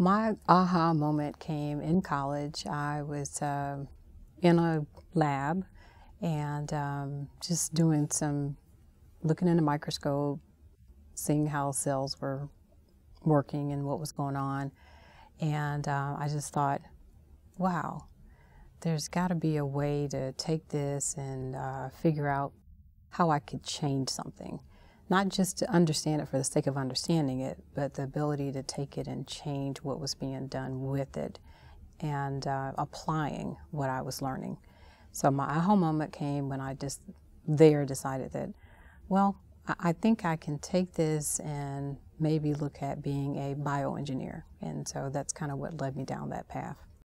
My aha moment came in college. I was uh, in a lab and um, just doing some looking in a microscope, seeing how cells were working and what was going on. And uh, I just thought, wow, there's got to be a way to take this and uh, figure out how I could change something. Not just to understand it for the sake of understanding it, but the ability to take it and change what was being done with it and uh, applying what I was learning. So my aha moment came when I just there decided that, well, I think I can take this and maybe look at being a bioengineer. And so that's kind of what led me down that path.